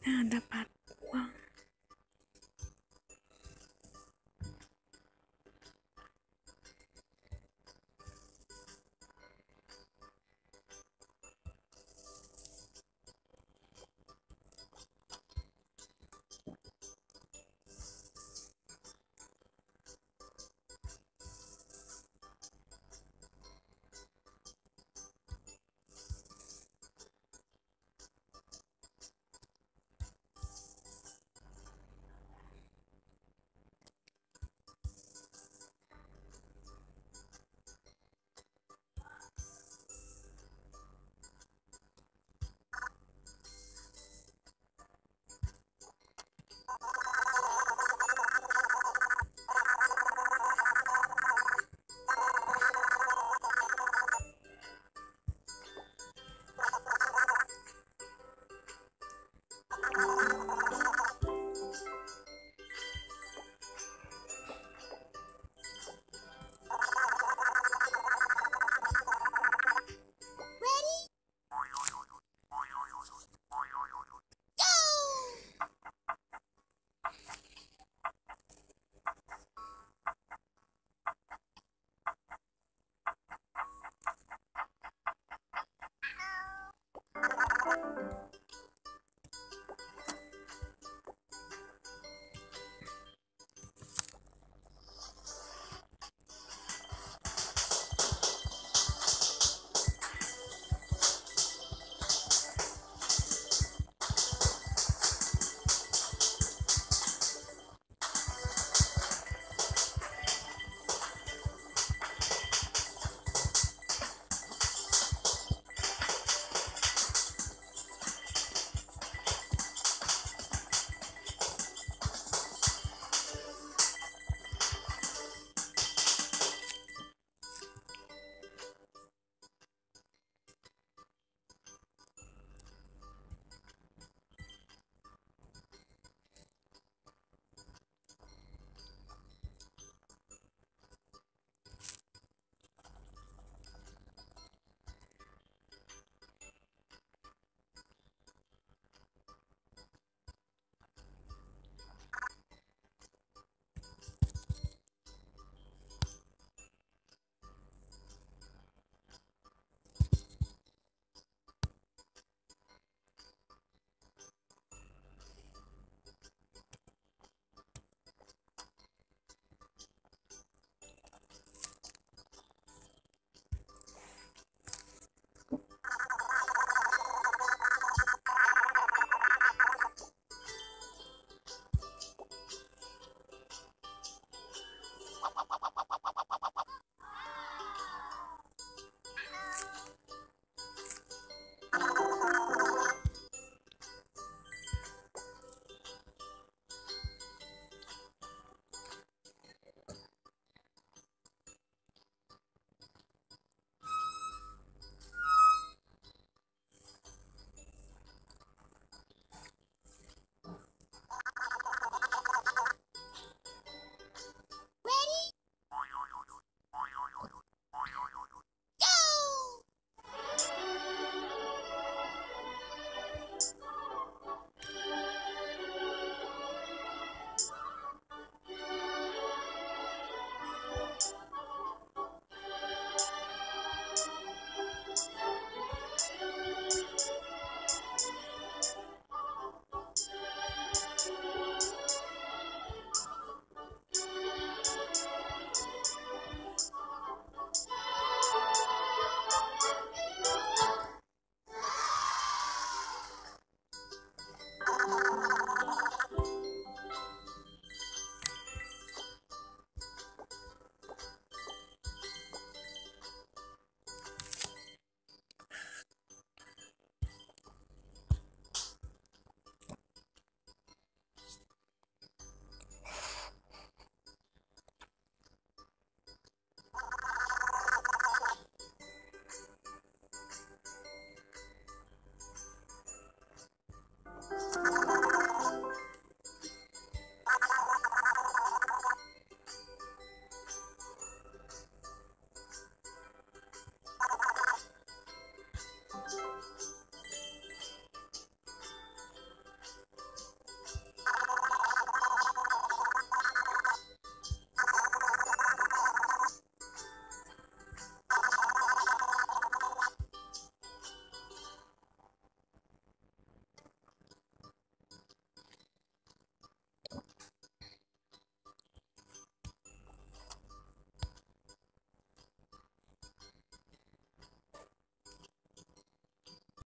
Nah dapat uang.